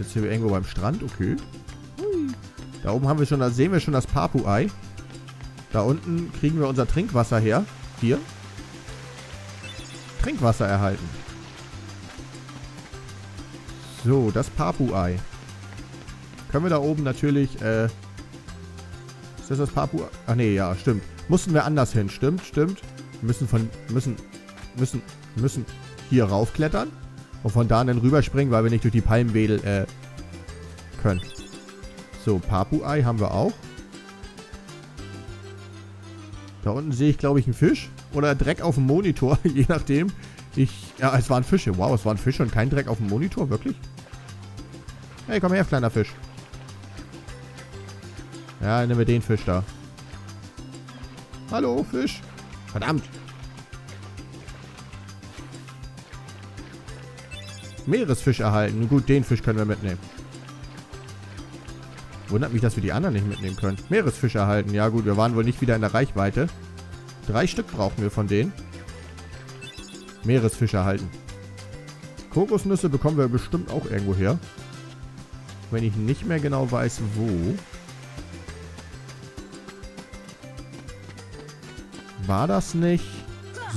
Jetzt hier irgendwo beim Strand, okay. Da oben haben wir schon, da sehen wir schon das Papu-Ei. Da unten kriegen wir unser Trinkwasser her. Hier. Trinkwasser erhalten. So, das Papu-Ei. Können wir da oben natürlich, äh... Ist das das Papu... Ach nee, ja, stimmt. Mussten wir anders hin, stimmt, stimmt. Wir müssen von... Müssen... Müssen... Müssen hier raufklettern. Und von da dann rüberspringen, weil wir nicht durch die Palmwedel, äh... Können. So, Papu-Ei haben wir auch. Da unten sehe ich, glaube ich, einen Fisch. Oder Dreck auf dem Monitor, je nachdem. Ich, ja, es waren Fische. Wow, es waren Fische und kein Dreck auf dem Monitor, wirklich? Hey, komm her, kleiner Fisch. Ja, nehmen wir den Fisch da. Hallo, Fisch. Verdammt. Meeresfisch erhalten. Gut, den Fisch können wir mitnehmen. Wundert mich, dass wir die anderen nicht mitnehmen können. Meeresfisch erhalten. Ja gut, wir waren wohl nicht wieder in der Reichweite. Drei Stück brauchen wir von denen. Meeresfisch erhalten. Kokosnüsse bekommen wir bestimmt auch irgendwo her. Wenn ich nicht mehr genau weiß, wo. War das nicht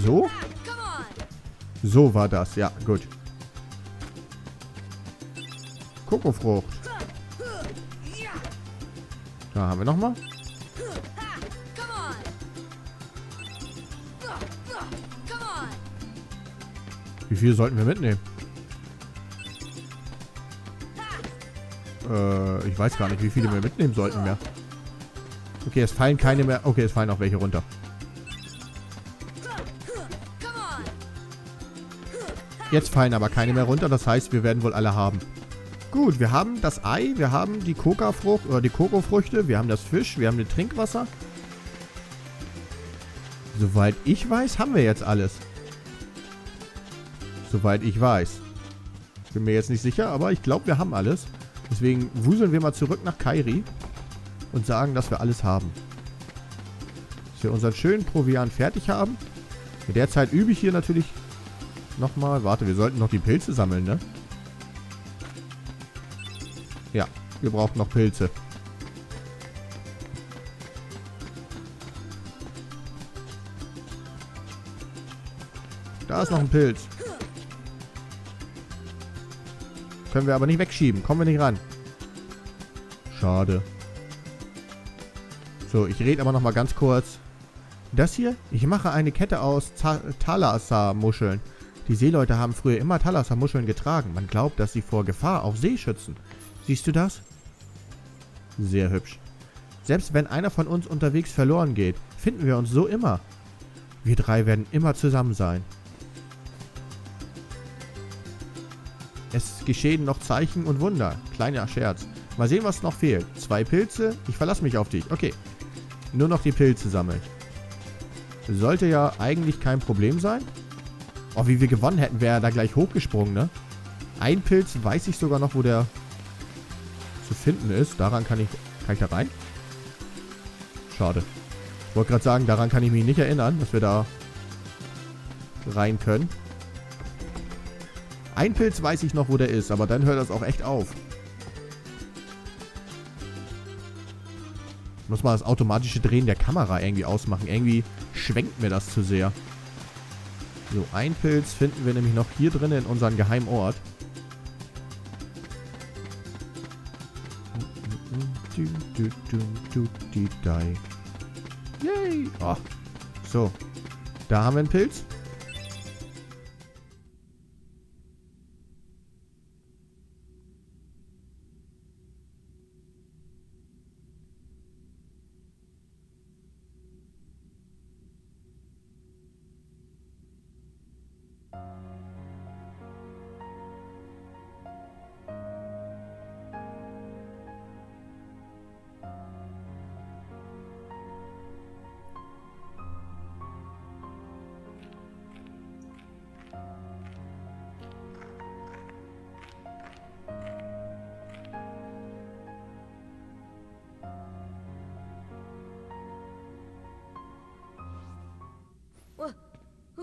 so? So war das, ja, gut. Kokofrucht. Da haben wir nochmal. Wie viel sollten wir mitnehmen? Äh, ich weiß gar nicht, wie viele wir mitnehmen sollten mehr. Okay, es fallen keine mehr. Okay, es fallen auch welche runter. Jetzt fallen aber keine mehr runter. Das heißt, wir werden wohl alle haben. Gut, wir haben das Ei, wir haben die Kokafrucht oder die Kokofrüchte, wir haben das Fisch, wir haben das Trinkwasser. Soweit ich weiß, haben wir jetzt alles. Soweit ich weiß. Bin mir jetzt nicht sicher, aber ich glaube, wir haben alles. Deswegen wuseln wir mal zurück nach Kairi und sagen, dass wir alles haben. Dass wir unseren schönen Proviant fertig haben. In der Zeit übe ich hier natürlich nochmal. Warte, wir sollten noch die Pilze sammeln, ne? Wir brauchen noch Pilze. Da ist noch ein Pilz. Können wir aber nicht wegschieben. Kommen wir nicht ran. Schade. So, ich rede aber nochmal ganz kurz. Das hier? Ich mache eine Kette aus Thalassa-Muscheln. Die Seeleute haben früher immer Thalassa-Muscheln getragen. Man glaubt, dass sie vor Gefahr auf See schützen. Siehst du das? Sehr hübsch. Selbst wenn einer von uns unterwegs verloren geht, finden wir uns so immer. Wir drei werden immer zusammen sein. Es geschehen noch Zeichen und Wunder. Kleiner Scherz. Mal sehen, was noch fehlt. Zwei Pilze. Ich verlasse mich auf dich. Okay. Nur noch die Pilze sammeln. Sollte ja eigentlich kein Problem sein. Oh, wie wir gewonnen hätten, wäre er da gleich hochgesprungen, ne? Ein Pilz weiß ich sogar noch, wo der zu finden ist. Daran kann ich... Kann ich da rein? Schade. Ich wollte gerade sagen, daran kann ich mich nicht erinnern, dass wir da rein können. Ein Pilz weiß ich noch, wo der ist, aber dann hört das auch echt auf. Ich muss mal das automatische Drehen der Kamera irgendwie ausmachen. Irgendwie schwenkt mir das zu sehr. So, ein Pilz finden wir nämlich noch hier drin in unserem geheimen Ort. Yay! Oh. So. Da haben wir einen Pilz.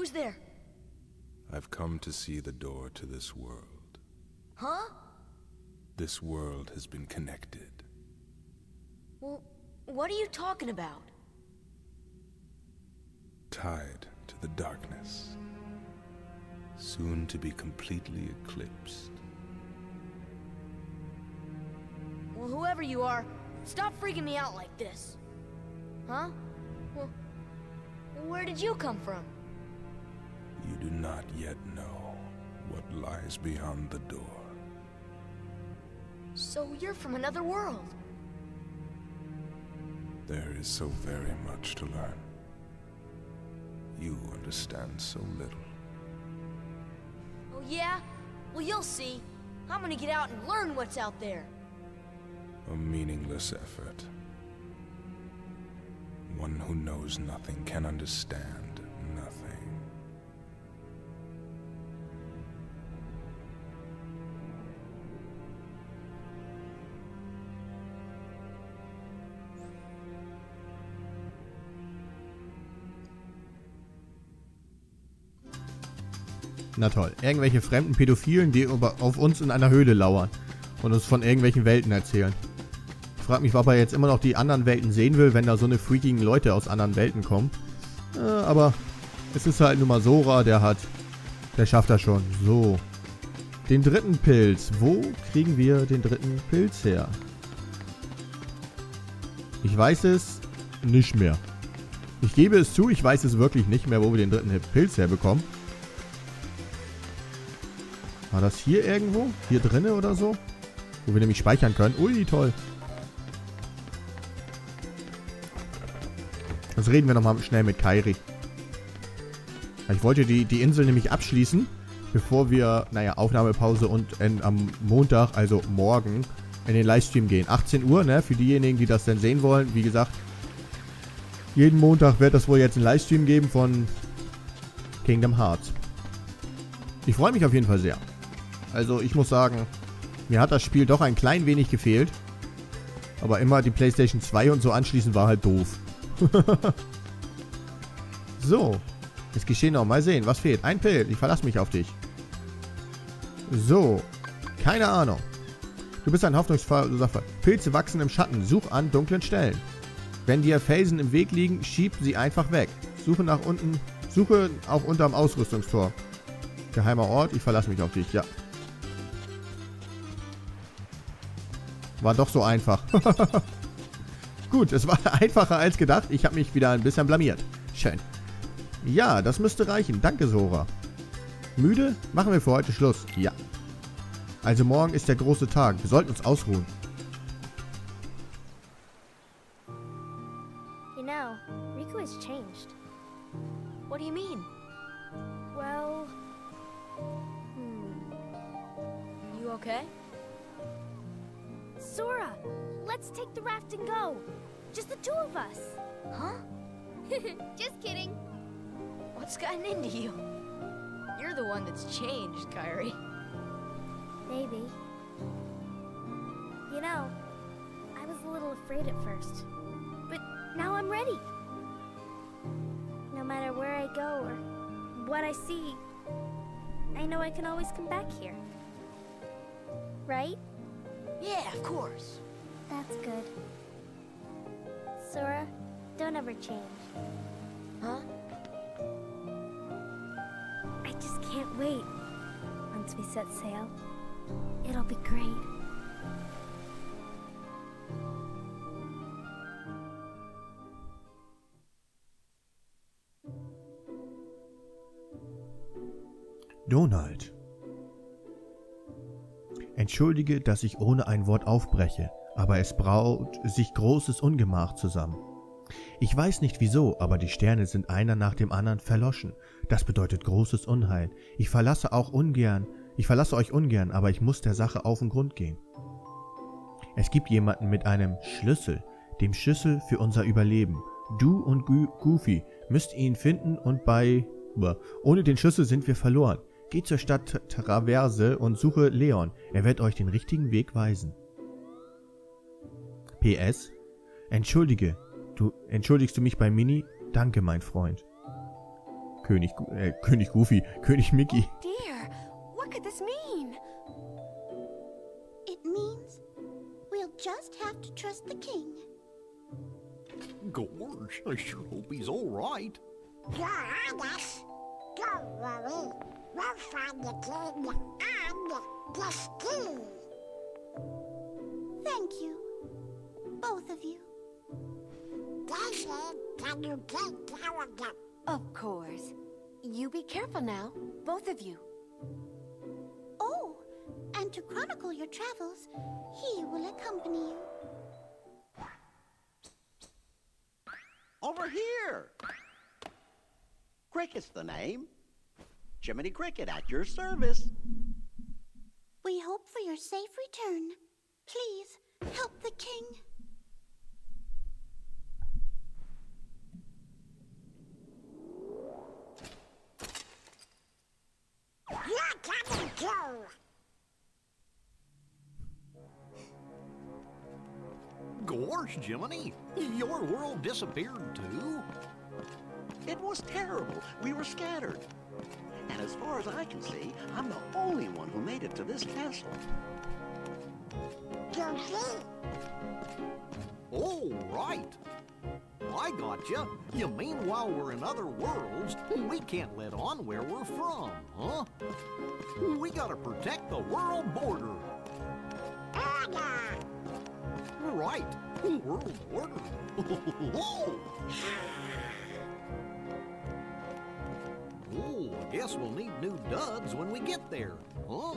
Who's there? I've come to see the door to this world. Huh? this world has been connected. Well, what are you talking about? Tied to the darkness. Soon to be completely eclipsed. Well, whoever you are, stop freaking me out like this. Huh? Well, where did you come from? You do not yet know what lies beyond the door. So you're from another world. There is so very much to learn. You understand so little. Oh, yeah? Well, you'll see. I'm gonna get out and learn what's out there. A meaningless effort. One who knows nothing can understand Na toll. Irgendwelche fremden Pädophilen, die auf uns in einer Höhle lauern und uns von irgendwelchen Welten erzählen. Ich frage mich, ob er jetzt immer noch die anderen Welten sehen will, wenn da so eine freakigen Leute aus anderen Welten kommen. Äh, aber es ist halt nun mal Sora, der hat... Der schafft das schon. So. Den dritten Pilz. Wo kriegen wir den dritten Pilz her? Ich weiß es nicht mehr. Ich gebe es zu, ich weiß es wirklich nicht mehr, wo wir den dritten Pilz herbekommen. War das hier irgendwo? Hier drinne oder so? Wo wir nämlich speichern können. Ui, toll. Jetzt reden wir nochmal schnell mit Kairi. Ich wollte die, die Insel nämlich abschließen, bevor wir, naja, Aufnahmepause und in, am Montag, also morgen, in den Livestream gehen. 18 Uhr, ne? Für diejenigen, die das dann sehen wollen. Wie gesagt, jeden Montag wird es wohl jetzt einen Livestream geben von Kingdom Hearts. Ich freue mich auf jeden Fall sehr. Also ich muss sagen, mir hat das Spiel doch ein klein wenig gefehlt. Aber immer die Playstation 2 und so anschließen war halt doof. so. Es geschehen noch. Mal sehen, was fehlt. Ein Pilz. Ich verlasse mich auf dich. So. Keine Ahnung. Du bist ein hoffnungsvoller Sache. Pilze wachsen im Schatten. Such an dunklen Stellen. Wenn dir Felsen im Weg liegen, schieb sie einfach weg. Suche nach unten. Suche auch unterm Ausrüstungstor. Geheimer Ort. Ich verlasse mich auf dich. Ja. War doch so einfach. Gut, es war einfacher als gedacht. Ich habe mich wieder ein bisschen blamiert. Schön. Ja, das müsste reichen. Danke, Sora. Müde? Machen wir für heute Schluss. Ja. Also morgen ist der große Tag. Wir sollten uns ausruhen. Gotten into you? You're the one that's changed, Kyrie. Maybe. You know, I was a little afraid at first, but now I'm ready. No matter where I go or what I see, I know I can always come back here. Right? Yeah, of course. That's good. Sora, don't ever change. Huh? Wait. Once we set sail, it'll be great. Donald. Entschuldige, dass ich ohne ein Wort aufbreche, aber es braut sich großes Ungemach zusammen. Ich weiß nicht wieso, aber die Sterne sind einer nach dem anderen verloschen. Das bedeutet großes Unheil. Ich verlasse auch ungern, ich verlasse euch ungern, aber ich muss der Sache auf den Grund gehen. Es gibt jemanden mit einem Schlüssel, dem Schlüssel für unser Überleben. Du und Goofy müsst ihn finden und bei... Ohne den Schlüssel sind wir verloren. Geht zur Stadt Traverse und suche Leon. Er wird euch den richtigen Weg weisen. PS. Entschuldige. Du entschuldigst du mich bei Mini? Danke, mein Freund. König, äh, König Goofy, König Mickey. Dear, what could this mean? It means just have to trust the king. Gorge, I sure hope he's all right. You're on us. Don't worry. We'll find the king and the ski. Thank you. Both of you. Daisy, can you take care of them? Of course. You be careful now, both of you. Oh, and to chronicle your travels, he will accompany you. Over here! Cricket's the name. Jiminy Cricket at your service. We hope for your safe return. Please, help the king. Gorge, Jiminy, your world disappeared too? It was terrible. We were scattered. And as far as I can see, I'm the only one who made it to this castle. Oh, right. I got you. You mean while we're in other worlds, we can't let on where we're from, huh? We gotta protect the world border. Order. Right. World border. oh, I guess we'll need new duds when we get there, huh?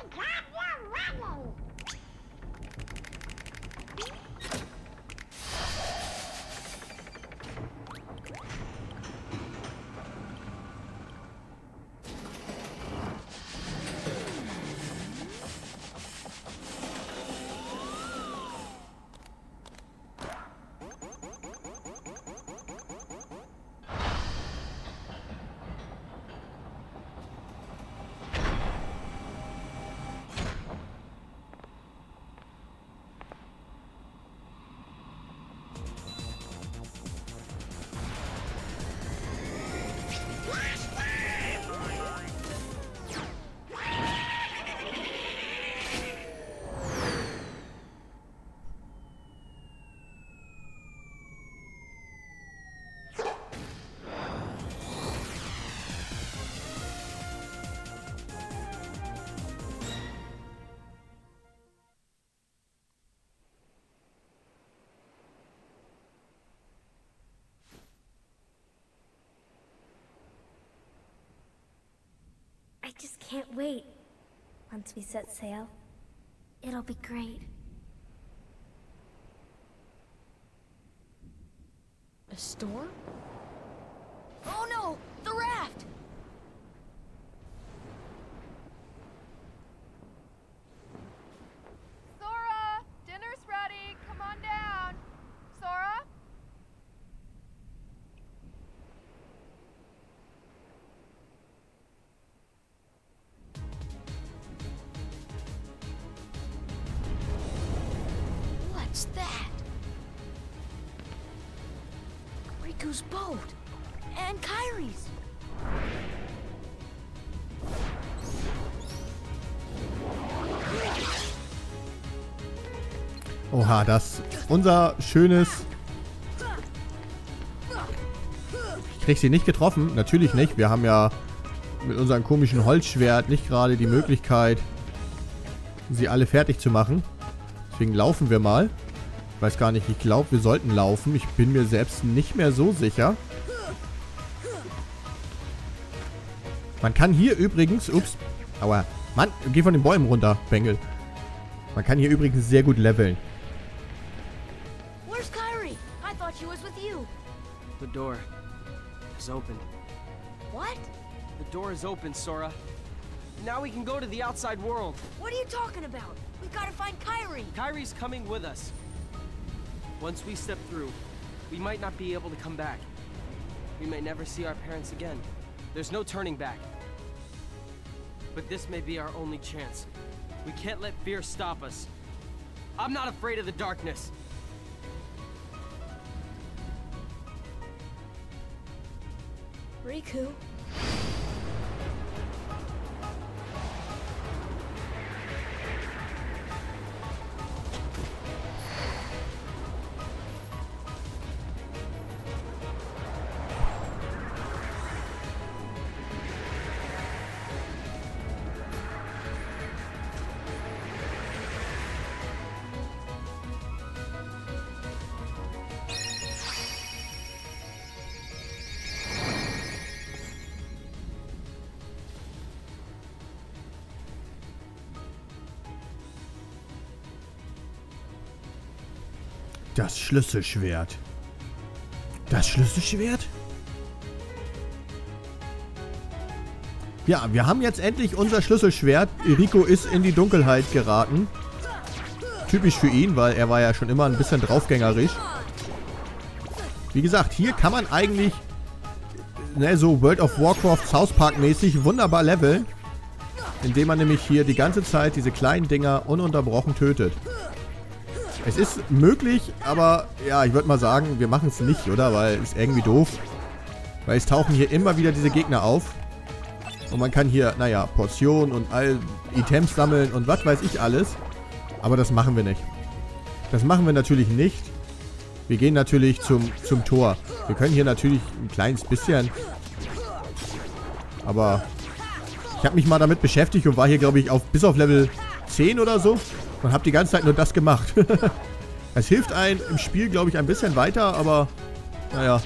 I'm glad you're ready. I just can't wait. Once we set sail, it'll be great. A storm? What's that? Riku's boat! And Kyrie's! Oha, das unser schönes... Ich krieg sie nicht getroffen. Natürlich nicht. Wir haben ja mit unserem komischen Holzschwert nicht gerade die Möglichkeit, sie alle fertig zu machen. Deswegen laufen wir mal. Ich weiß gar nicht, ich glaube, wir sollten laufen. Ich bin mir selbst nicht mehr so sicher. Man kann hier übrigens... Ups. Aua. Mann, geh von den Bäumen runter, Bengel. Man kann hier übrigens sehr gut leveln. Where's Kyrie? I thought she was with you. The door is open. What? The door is open, Sora. Now we can go to the outside world. What are you talking about? We We've got to find Kyrie. Kyrie's coming with us. Once we step through, we might not be able to come back. We may never see our parents again. There's no turning back. But this may be our only chance. We can't let fear stop us. I'm not afraid of the darkness. Riku. Das Schlüsselschwert. Das Schlüsselschwert? Ja, wir haben jetzt endlich unser Schlüsselschwert. Rico ist in die Dunkelheit geraten. Typisch für ihn, weil er war ja schon immer ein bisschen draufgängerisch. Wie gesagt, hier kann man eigentlich ne, so World of Warcraft South Park mäßig wunderbar leveln. Indem man nämlich hier die ganze Zeit diese kleinen Dinger ununterbrochen tötet. Es ist möglich, aber ja, ich würde mal sagen, wir machen es nicht, oder? Weil es ist irgendwie doof. Weil es tauchen hier immer wieder diese Gegner auf. Und man kann hier, naja, Portionen und all Items sammeln und was weiß ich alles. Aber das machen wir nicht. Das machen wir natürlich nicht. Wir gehen natürlich zum, zum Tor. Wir können hier natürlich ein kleines bisschen. Aber ich habe mich mal damit beschäftigt und war hier, glaube ich, auf bis auf Level 10 oder so. Und habe die ganze Zeit nur das gemacht. Es hilft einem im Spiel, glaube ich, ein bisschen weiter, aber naja.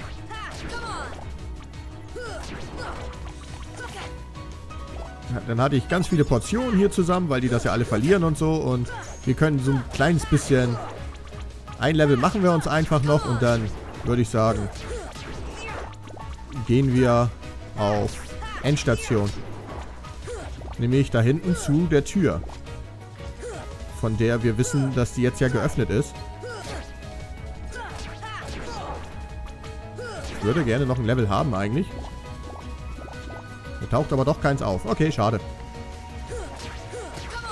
Dann hatte ich ganz viele Portionen hier zusammen, weil die das ja alle verlieren und so. Und wir können so ein kleines bisschen... Ein Level machen wir uns einfach noch und dann würde ich sagen, gehen wir auf Endstation. Nämlich da hinten zu der Tür. Von der wir wissen, dass die jetzt ja geöffnet ist. Ich würde gerne noch ein Level haben eigentlich. Da taucht aber doch keins auf. Okay, schade.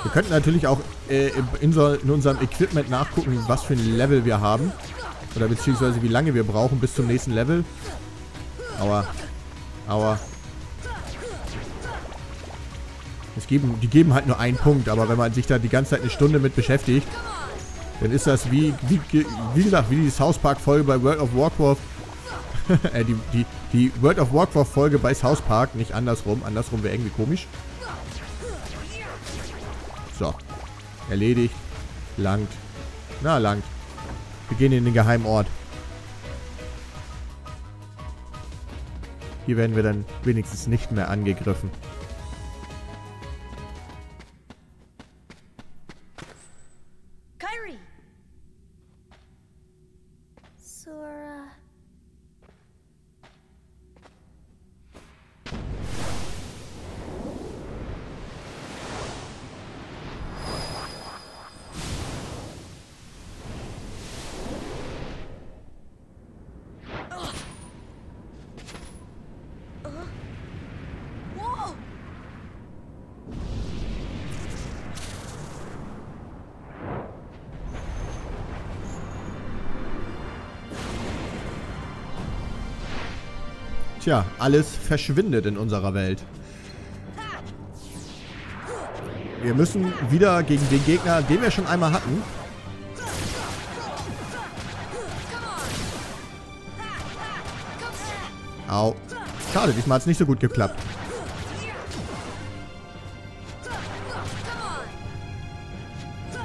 Wir könnten natürlich auch äh, in, so, in, unserem Equipment nachgucken, was für ein Level wir haben. Oder beziehungsweise wie lange wir brauchen bis zum nächsten Level. Aua. Aua. Es geben, die geben halt nur einen Punkt, aber wenn man sich da die ganze Zeit eine Stunde mit beschäftigt, dann ist das wie, wie, wie gesagt, wie die South Park Folge bei World of Warcraft. äh, die, die, die World of Warcraft Folge bei South Park, nicht andersrum. Andersrum wäre irgendwie komisch. So. Erledigt. Langt. Na, langt. Wir gehen in den geheimen Ort. Hier werden wir dann wenigstens nicht mehr angegriffen. Tja, alles verschwindet in unserer Welt. Wir müssen wieder gegen den Gegner, den wir schon einmal hatten. Au. Schade, diesmal hat es nicht so gut geklappt.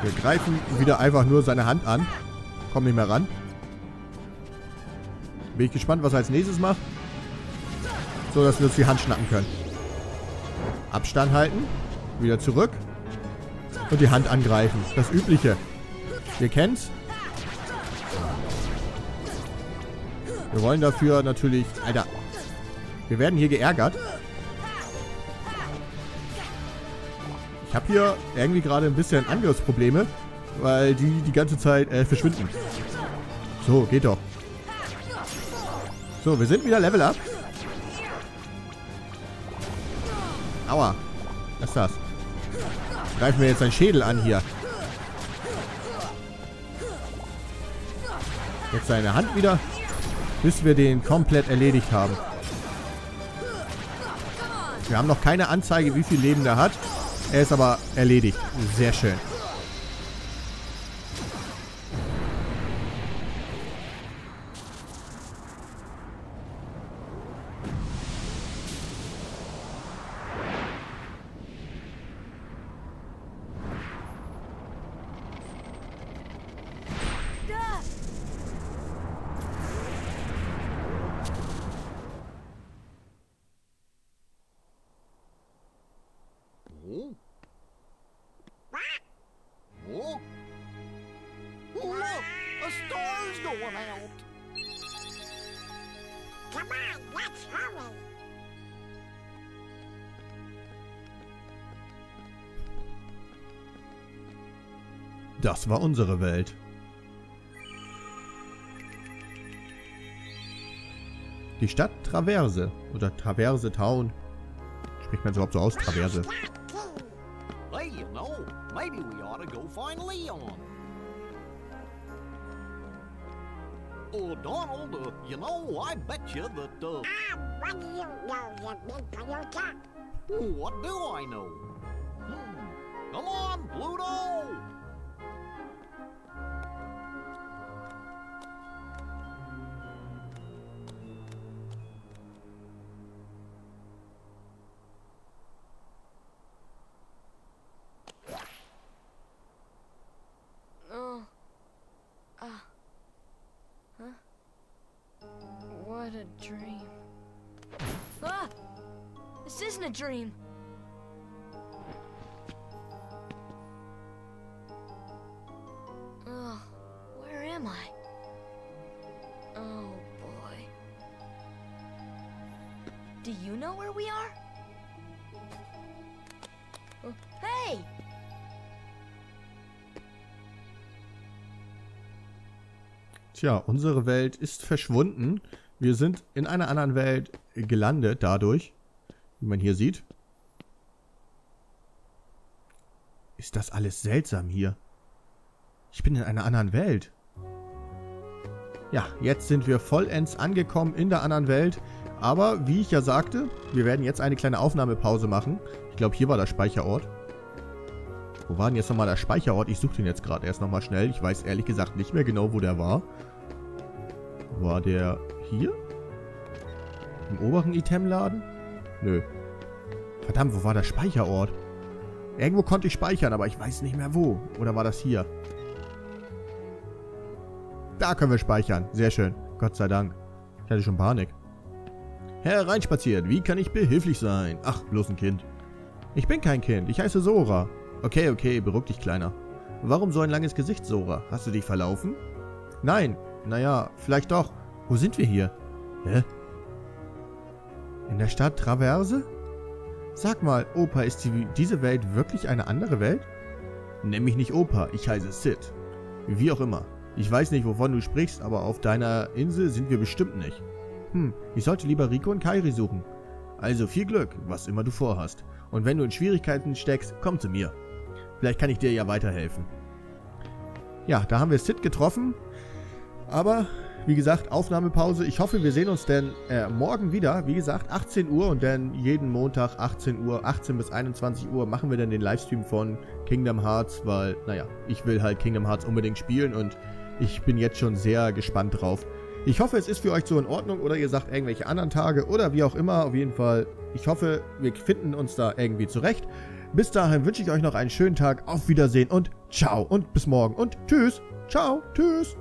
Wir greifen wieder einfach nur seine Hand an. Kommen nicht mehr ran. Bin ich gespannt, was er als nächstes macht. So, dass wir uns die Hand schnappen können. Abstand halten. Wieder zurück. Und die Hand angreifen. Das Übliche. Ihr kennt's. Wir wollen dafür natürlich... Alter. Wir werden hier geärgert. Ich habe hier irgendwie gerade ein bisschen Angriffsprobleme, weil die die ganze Zeit äh, verschwinden. So, geht doch. So, wir sind wieder Level Up. Aua. Was ist das? Greifen wir jetzt seinen Schädel an hier. Jetzt seine Hand wieder, bis wir den komplett erledigt haben. Wir haben noch keine Anzeige, wie viel Leben der hat. Er ist aber erledigt. Sehr schön. Das war unsere Welt. Die Stadt Traverse. Oder Traverse Town. Spricht man es überhaupt so aus? Traverse. Hey, you know, maybe we ought to go find Leon. Oh, Donald, uh, you know, I bet you that, uh... Ah, what do you know, you big Toyota? What do I know? Hmm. Come on, Pluto! A dream. Ugh, where am I? Oh boy. Do you know where we are? Oh, Hey! Tja, unsere Welt ist verschwunden. Wir sind in einer anderen Welt gelandet dadurch. Wie man hier sieht. Ist das alles seltsam hier? Ich bin in einer anderen Welt. Ja, jetzt sind wir vollends angekommen in der anderen Welt. Aber wie ich ja sagte, wir werden jetzt eine kleine Aufnahmepause machen. Ich glaube, hier war der Speicherort. Wo war denn jetzt nochmal der Speicherort? Ich suche den jetzt gerade erst nochmal schnell. Ich weiß ehrlich gesagt nicht mehr genau, wo der war. War der hier? Im oberen Itemladen? Nö. Verdammt, wo war der Speicherort? Irgendwo konnte ich speichern, aber ich weiß nicht mehr wo. Oder war das hier? Da können wir speichern. Sehr schön. Gott sei Dank. Ich hatte schon Panik. Hereinspaziert. Wie kann ich behilflich sein? Ach, bloß ein Kind. Ich bin kein Kind. Ich heiße Sora. Okay, okay. Beruhig dich, Kleiner. Warum so ein langes Gesicht, Sora? Hast du dich verlaufen? Nein. Naja, vielleicht doch. Wo sind wir hier? Hä? In der Stadt Traverse? Sag mal, Opa, ist die, diese Welt wirklich eine andere Welt? Nenn mich nicht Opa, ich heiße Sid. Wie auch immer. Ich weiß nicht, wovon du sprichst, aber auf deiner Insel sind wir bestimmt nicht. Hm, ich sollte lieber Rico und Kairi suchen. Also viel Glück, was immer du vorhast. Und wenn du in Schwierigkeiten steckst, komm zu mir. Vielleicht kann ich dir ja weiterhelfen. Ja, da haben wir Sid getroffen. Aber, wie gesagt, Aufnahmepause. Ich hoffe, wir sehen uns denn äh, morgen wieder. Wie gesagt, 18 Uhr und dann jeden Montag 18 Uhr, 18 bis 21 Uhr machen wir dann den Livestream von Kingdom Hearts, weil, naja, ich will halt Kingdom Hearts unbedingt spielen und ich bin jetzt schon sehr gespannt drauf. Ich hoffe, es ist für euch so in Ordnung oder ihr sagt irgendwelche anderen Tage oder wie auch immer. Auf jeden Fall, ich hoffe, wir finden uns da irgendwie zurecht. Bis dahin wünsche ich euch noch einen schönen Tag. Auf Wiedersehen und ciao und bis morgen und tschüss. Ciao, tschüss.